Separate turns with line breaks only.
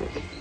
you.